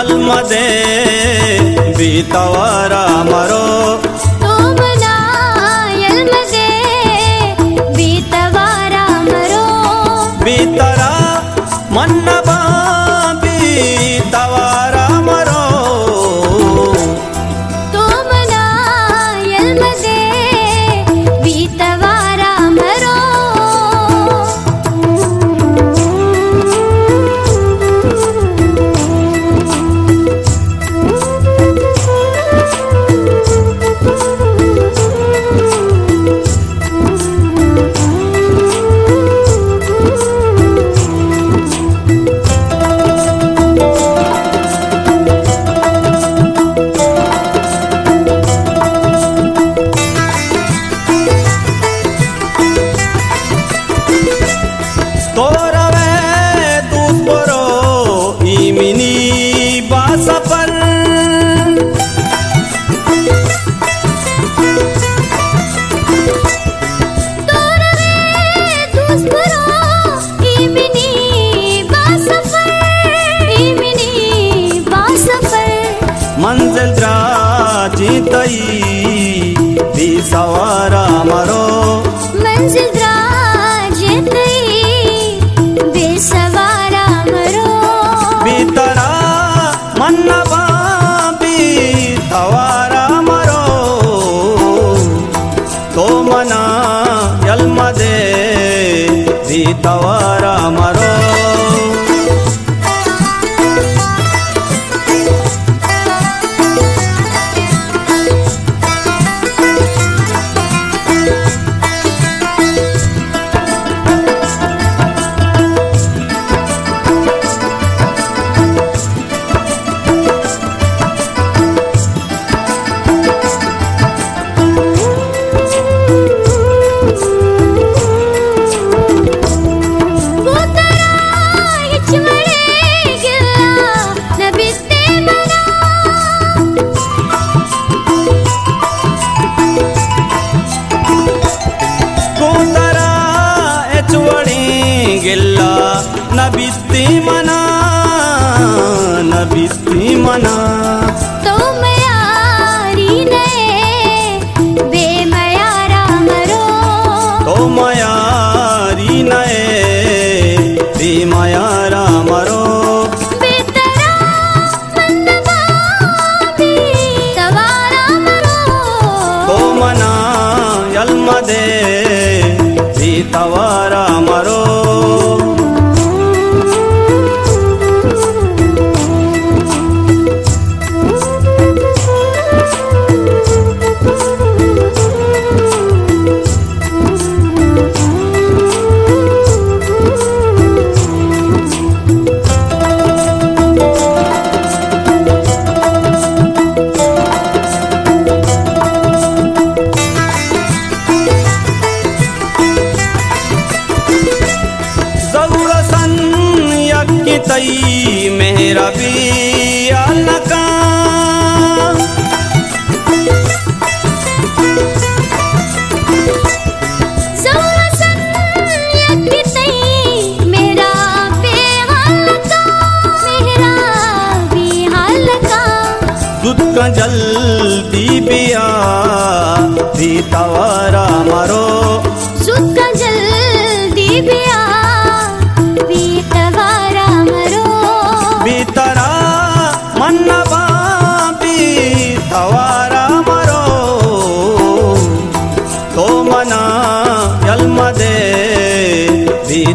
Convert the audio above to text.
ಎಲ್ಮದೆ ಬೀತವರ ಮರೋ ತೋಮನ ಎಲ್ಮದೆ ಬೀತವಾರ ಮರೋ ಬೀತರ ಮನ್ನಬ जीतई भी सवारा मरो। मंजिल राज गई बेसवारा मरो। बीतरा तवारा मरो। तो मना यल्मदे भी तवारा मरो। मना न बिस्ती मना तो मयारी नए बेमयारा मरो तो मयारी नए बेमयारा मरो। तवा तई मेरा भी अलका का का का जल्दी बिया भी तवारा मरो। सुख जल्दी बिया